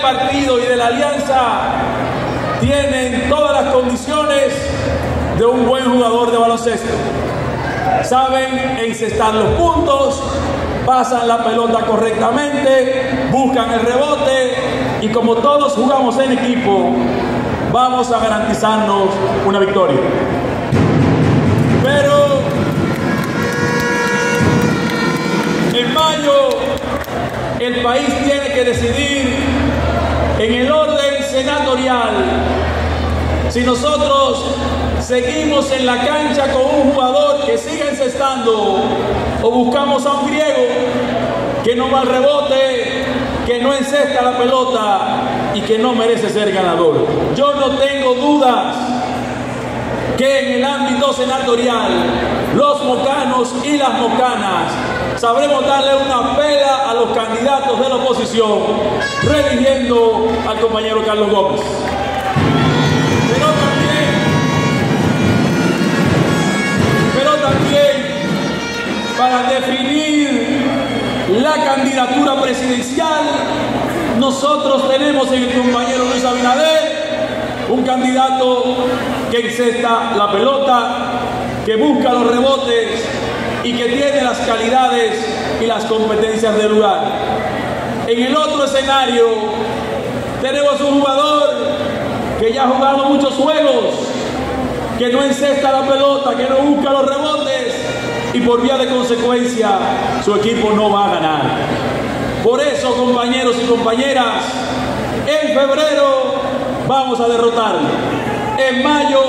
partido y de la alianza tienen todas las condiciones de un buen jugador de baloncesto. Saben encestar los puntos, pasan la pelota correctamente, buscan el rebote y como todos jugamos en equipo, vamos a garantizarnos una victoria. Pero en mayo el país tiene que decidir en el orden senatorial si nosotros seguimos en la cancha con un jugador que siga encestando o buscamos a un griego que no va al rebote, que no encesta la pelota y que no merece ser ganador. Yo no tengo dudas que en el ámbito senatorial los mocanos y las mocanas sabremos darle una pela a los candidatos de la oposición, redirigiendo al compañero Carlos Gómez. Pero también, pero también para definir la candidatura presidencial, nosotros tenemos en el compañero Luis Abinader un candidato que encesta la pelota, que busca los rebotes y que tiene las calidades y las competencias del lugar. En el otro escenario tenemos un jugador que ya ha jugado muchos juegos, que no encesta la pelota, que no busca los rebotes y por vía de consecuencia su equipo no va a ganar. Por eso, compañeros y compañeras, en febrero vamos a derrotarlo. En mayo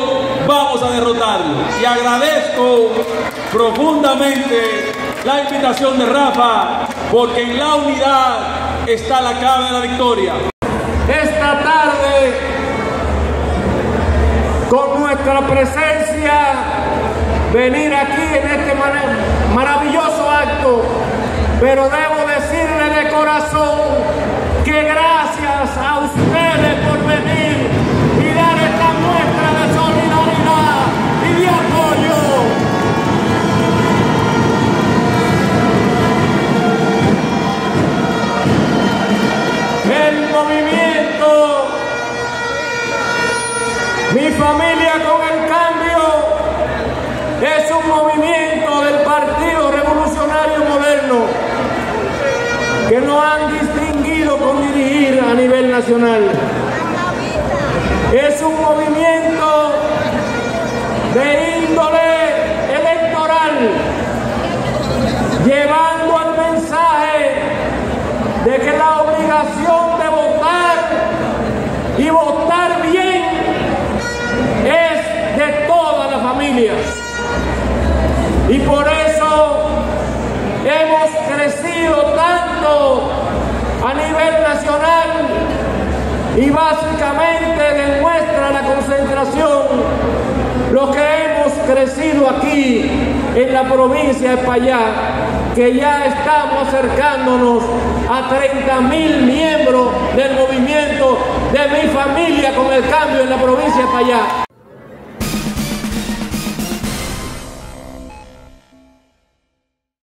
vamos a derrotarlo. Y agradezco profundamente la invitación de Rafa, porque en la unidad está la clave de la victoria. Esta tarde, con nuestra presencia, venir aquí en este maravilloso acto, pero debo mi familia con el cambio, es un movimiento del Partido Revolucionario Moderno que no han distinguido con dirigir a nivel nacional. Y básicamente demuestra la concentración lo que hemos crecido aquí en la provincia de Payá, que ya estamos acercándonos a 30 mil miembros del movimiento de mi familia con el cambio en la provincia de Payá.